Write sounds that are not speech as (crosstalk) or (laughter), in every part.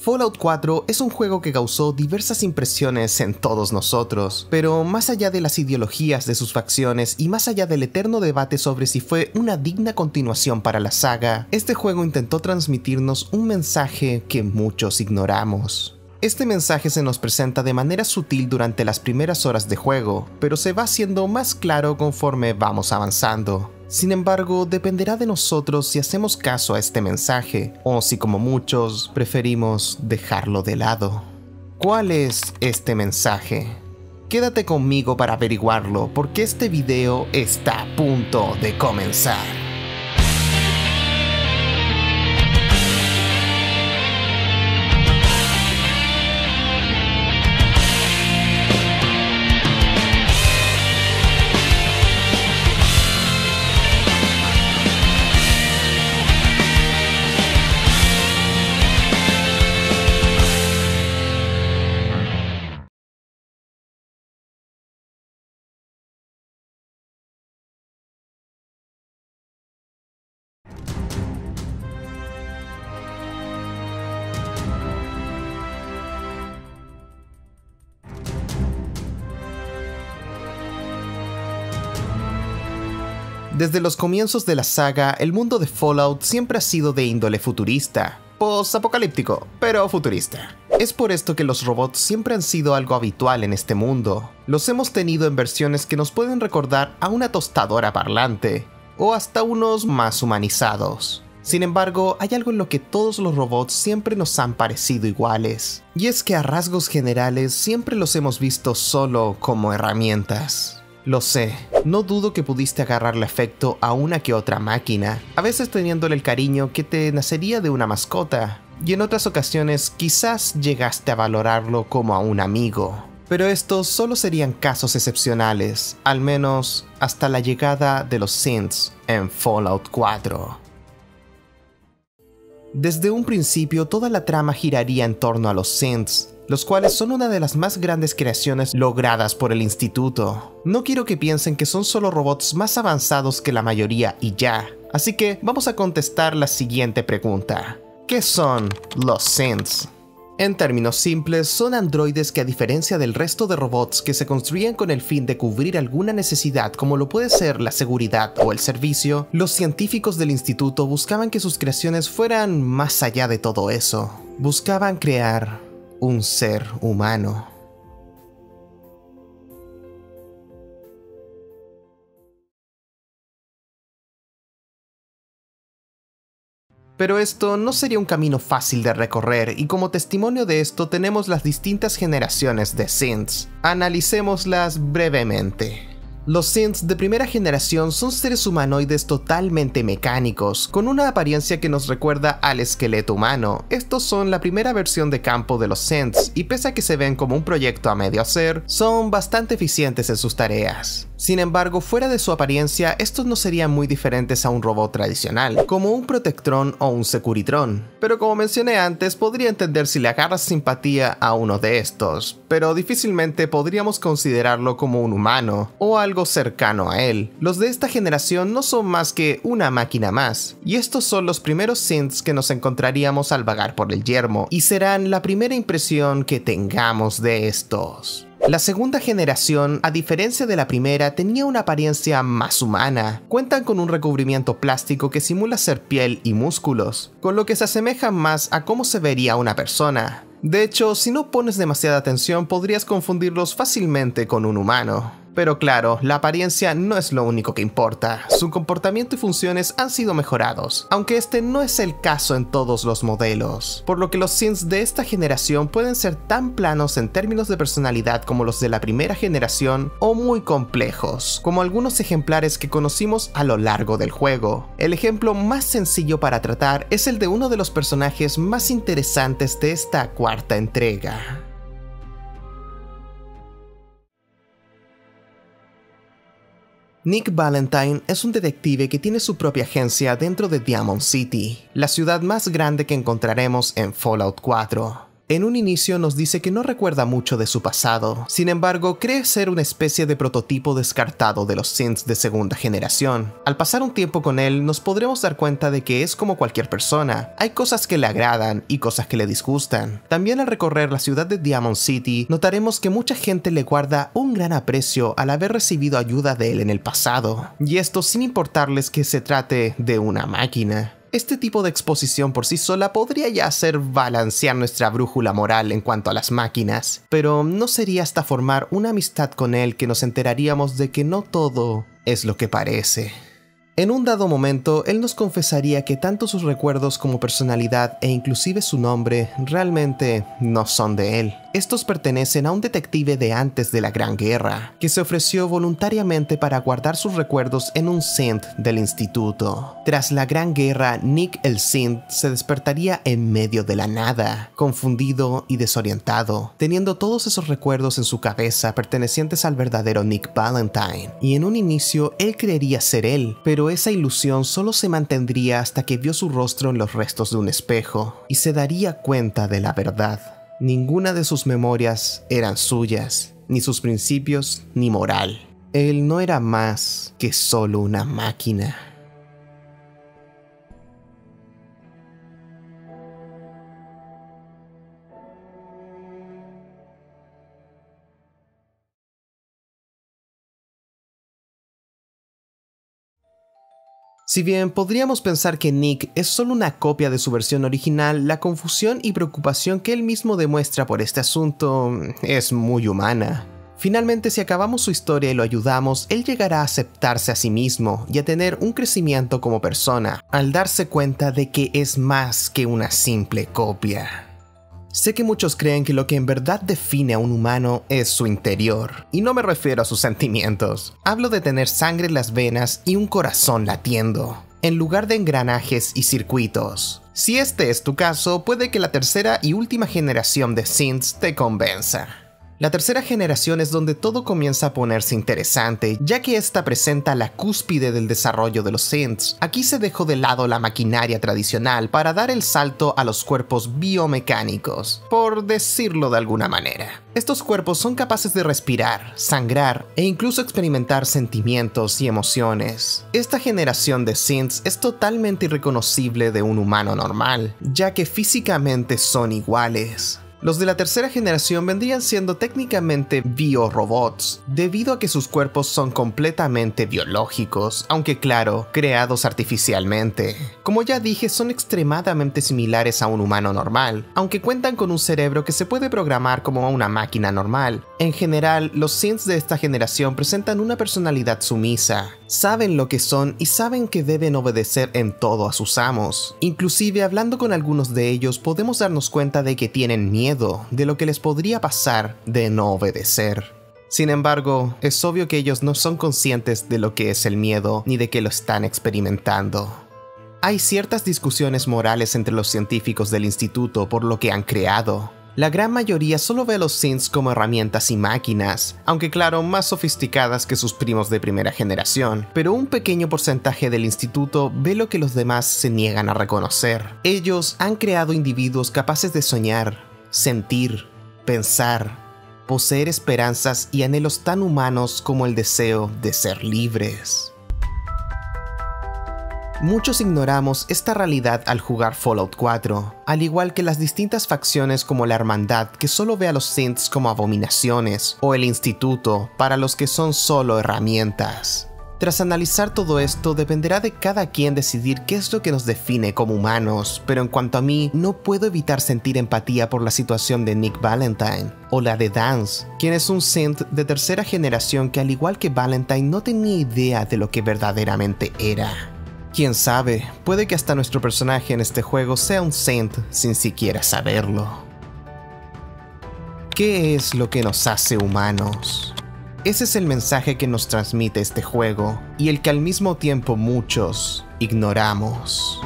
Fallout 4 es un juego que causó diversas impresiones en todos nosotros, pero más allá de las ideologías de sus facciones y más allá del eterno debate sobre si fue una digna continuación para la saga, este juego intentó transmitirnos un mensaje que muchos ignoramos. Este mensaje se nos presenta de manera sutil durante las primeras horas de juego, pero se va haciendo más claro conforme vamos avanzando. Sin embargo, dependerá de nosotros si hacemos caso a este mensaje o si como muchos preferimos dejarlo de lado. ¿Cuál es este mensaje? Quédate conmigo para averiguarlo porque este video está a punto de comenzar. Desde los comienzos de la saga, el mundo de Fallout siempre ha sido de índole futurista, post-apocalíptico, pero futurista. Es por esto que los robots siempre han sido algo habitual en este mundo. Los hemos tenido en versiones que nos pueden recordar a una tostadora parlante, o hasta unos más humanizados. Sin embargo, hay algo en lo que todos los robots siempre nos han parecido iguales, y es que a rasgos generales siempre los hemos visto solo como herramientas. Lo sé, no dudo que pudiste agarrarle afecto a una que otra máquina, a veces teniéndole el cariño que te nacería de una mascota, y en otras ocasiones quizás llegaste a valorarlo como a un amigo. Pero estos solo serían casos excepcionales, al menos hasta la llegada de los synths en Fallout 4. Desde un principio toda la trama giraría en torno a los synths, los cuales son una de las más grandes creaciones logradas por el instituto. No quiero que piensen que son solo robots más avanzados que la mayoría y ya, así que vamos a contestar la siguiente pregunta. ¿Qué son los synths? En términos simples, son androides que a diferencia del resto de robots que se construían con el fin de cubrir alguna necesidad como lo puede ser la seguridad o el servicio, los científicos del instituto buscaban que sus creaciones fueran más allá de todo eso. Buscaban crear un ser humano. Pero esto no sería un camino fácil de recorrer y como testimonio de esto tenemos las distintas generaciones de synths. Analicémoslas brevemente. Los synths de primera generación son seres humanoides totalmente mecánicos, con una apariencia que nos recuerda al esqueleto humano. Estos son la primera versión de campo de los synths y pese a que se ven como un proyecto a medio hacer, son bastante eficientes en sus tareas. Sin embargo, fuera de su apariencia, estos no serían muy diferentes a un robot tradicional, como un Protectron o un Securitron. Pero como mencioné antes, podría entender si le agarras simpatía a uno de estos, pero difícilmente podríamos considerarlo como un humano, o algo cercano a él. Los de esta generación no son más que una máquina más, y estos son los primeros synths que nos encontraríamos al vagar por el yermo, y serán la primera impresión que tengamos de estos. La segunda generación, a diferencia de la primera, tenía una apariencia más humana. Cuentan con un recubrimiento plástico que simula ser piel y músculos, con lo que se asemeja más a cómo se vería una persona. De hecho, si no pones demasiada atención podrías confundirlos fácilmente con un humano. Pero claro, la apariencia no es lo único que importa, su comportamiento y funciones han sido mejorados, aunque este no es el caso en todos los modelos, por lo que los synths de esta generación pueden ser tan planos en términos de personalidad como los de la primera generación o muy complejos, como algunos ejemplares que conocimos a lo largo del juego. El ejemplo más sencillo para tratar es el de uno de los personajes más interesantes de esta cuarta entrega. Nick Valentine es un detective que tiene su propia agencia dentro de Diamond City, la ciudad más grande que encontraremos en Fallout 4. En un inicio nos dice que no recuerda mucho de su pasado, sin embargo cree ser una especie de prototipo descartado de los synths de segunda generación. Al pasar un tiempo con él nos podremos dar cuenta de que es como cualquier persona, hay cosas que le agradan y cosas que le disgustan. También al recorrer la ciudad de Diamond City notaremos que mucha gente le guarda un gran aprecio al haber recibido ayuda de él en el pasado, y esto sin importarles que se trate de una máquina. Este tipo de exposición por sí sola podría ya hacer balancear nuestra brújula moral en cuanto a las máquinas, pero no sería hasta formar una amistad con él que nos enteraríamos de que no todo es lo que parece. En un dado momento, él nos confesaría que tanto sus recuerdos como personalidad e inclusive su nombre realmente no son de él. Estos pertenecen a un detective de antes de la Gran Guerra, que se ofreció voluntariamente para guardar sus recuerdos en un synth del instituto. Tras la Gran Guerra, Nick el synth se despertaría en medio de la nada, confundido y desorientado, teniendo todos esos recuerdos en su cabeza pertenecientes al verdadero Nick Valentine. Y en un inicio él creería ser él, pero esa ilusión solo se mantendría hasta que vio su rostro en los restos de un espejo y se daría cuenta de la verdad. Ninguna de sus memorias eran suyas, ni sus principios, ni moral. Él no era más que solo una máquina. Si bien podríamos pensar que Nick es solo una copia de su versión original, la confusión y preocupación que él mismo demuestra por este asunto es muy humana. Finalmente, si acabamos su historia y lo ayudamos, él llegará a aceptarse a sí mismo y a tener un crecimiento como persona, al darse cuenta de que es más que una simple copia. Sé que muchos creen que lo que en verdad define a un humano es su interior, y no me refiero a sus sentimientos. Hablo de tener sangre en las venas y un corazón latiendo, en lugar de engranajes y circuitos. Si este es tu caso, puede que la tercera y última generación de synths te convenza. La tercera generación es donde todo comienza a ponerse interesante, ya que esta presenta la cúspide del desarrollo de los synths. Aquí se dejó de lado la maquinaria tradicional para dar el salto a los cuerpos biomecánicos, por decirlo de alguna manera. Estos cuerpos son capaces de respirar, sangrar e incluso experimentar sentimientos y emociones. Esta generación de synths es totalmente irreconocible de un humano normal, ya que físicamente son iguales. Los de la tercera generación vendrían siendo técnicamente biorobots, debido a que sus cuerpos son completamente biológicos, aunque claro, creados artificialmente. Como ya dije, son extremadamente similares a un humano normal, aunque cuentan con un cerebro que se puede programar como una máquina normal. En general, los synths de esta generación presentan una personalidad sumisa, saben lo que son y saben que deben obedecer en todo a sus amos. Inclusive hablando con algunos de ellos podemos darnos cuenta de que tienen miedo de lo que les podría pasar de no obedecer. Sin embargo, es obvio que ellos no son conscientes de lo que es el miedo ni de que lo están experimentando. Hay ciertas discusiones morales entre los científicos del instituto por lo que han creado. La gran mayoría solo ve a los synths como herramientas y máquinas, aunque claro, más sofisticadas que sus primos de primera generación, pero un pequeño porcentaje del instituto ve lo que los demás se niegan a reconocer. Ellos han creado individuos capaces de soñar, sentir, pensar, poseer esperanzas y anhelos tan humanos como el deseo de ser libres. Muchos ignoramos esta realidad al jugar Fallout 4, al igual que las distintas facciones como la Hermandad que solo ve a los synths como abominaciones, o el Instituto para los que son solo herramientas. Tras analizar todo esto, dependerá de cada quien decidir qué es lo que nos define como humanos, pero en cuanto a mí, no puedo evitar sentir empatía por la situación de Nick Valentine, o la de Dance, quien es un synth de tercera generación que al igual que Valentine no tenía idea de lo que verdaderamente era. Quién sabe, puede que hasta nuestro personaje en este juego sea un synth sin siquiera saberlo. ¿Qué es lo que nos hace humanos? Ese es el mensaje que nos transmite este juego y el que al mismo tiempo muchos ignoramos.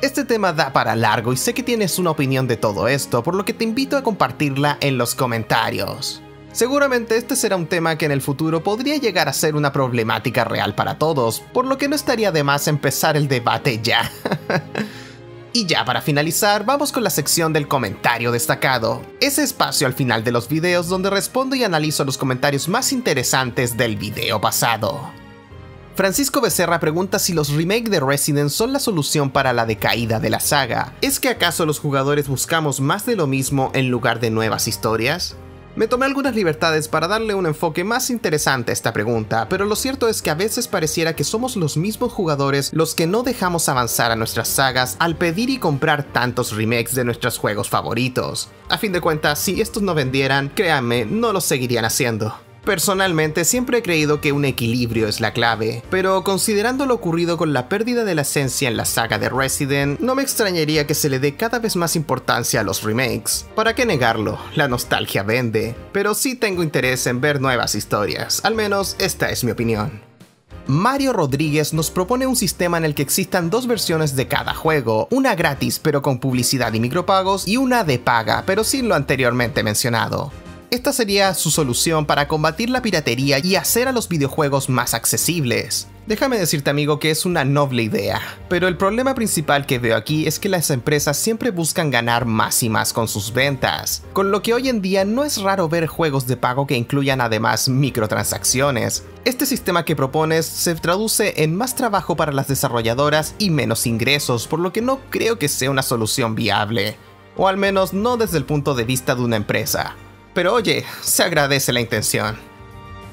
Este tema da para largo y sé que tienes una opinión de todo esto, por lo que te invito a compartirla en los comentarios. Seguramente este será un tema que en el futuro podría llegar a ser una problemática real para todos, por lo que no estaría de más empezar el debate ya. (laughs) Y ya para finalizar, vamos con la sección del comentario destacado, ese espacio al final de los videos donde respondo y analizo los comentarios más interesantes del video pasado. Francisco Becerra pregunta si los remakes de Resident son la solución para la decaída de la saga. ¿Es que acaso los jugadores buscamos más de lo mismo en lugar de nuevas historias? Me tomé algunas libertades para darle un enfoque más interesante a esta pregunta, pero lo cierto es que a veces pareciera que somos los mismos jugadores los que no dejamos avanzar a nuestras sagas al pedir y comprar tantos remakes de nuestros juegos favoritos. A fin de cuentas, si estos no vendieran, créanme, no los seguirían haciendo. Personalmente siempre he creído que un equilibrio es la clave, pero considerando lo ocurrido con la pérdida de la esencia en la saga de Resident, no me extrañaría que se le dé cada vez más importancia a los remakes. ¿Para qué negarlo? La nostalgia vende, pero sí tengo interés en ver nuevas historias, al menos esta es mi opinión. Mario Rodríguez nos propone un sistema en el que existan dos versiones de cada juego, una gratis pero con publicidad y micropagos y una de paga pero sin lo anteriormente mencionado. Esta sería su solución para combatir la piratería y hacer a los videojuegos más accesibles. Déjame decirte amigo que es una noble idea, pero el problema principal que veo aquí es que las empresas siempre buscan ganar más y más con sus ventas, con lo que hoy en día no es raro ver juegos de pago que incluyan además microtransacciones. Este sistema que propones se traduce en más trabajo para las desarrolladoras y menos ingresos, por lo que no creo que sea una solución viable, o al menos no desde el punto de vista de una empresa pero oye, se agradece la intención.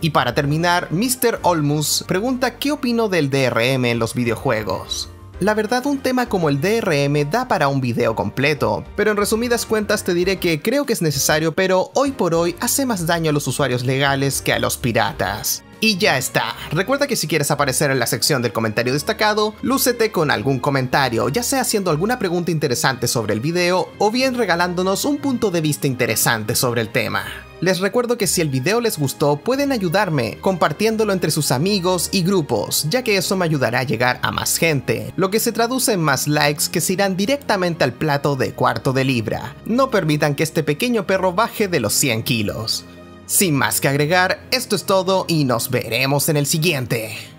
Y para terminar, Mr. Olmus pregunta qué opino del DRM en los videojuegos. La verdad, un tema como el DRM da para un video completo, pero en resumidas cuentas te diré que creo que es necesario, pero hoy por hoy hace más daño a los usuarios legales que a los piratas. Y ya está. Recuerda que si quieres aparecer en la sección del comentario destacado, lúcete con algún comentario, ya sea haciendo alguna pregunta interesante sobre el video o bien regalándonos un punto de vista interesante sobre el tema. Les recuerdo que si el video les gustó pueden ayudarme compartiéndolo entre sus amigos y grupos, ya que eso me ayudará a llegar a más gente, lo que se traduce en más likes que se irán directamente al plato de cuarto de libra. No permitan que este pequeño perro baje de los 100 kilos. Sin más que agregar, esto es todo y nos veremos en el siguiente.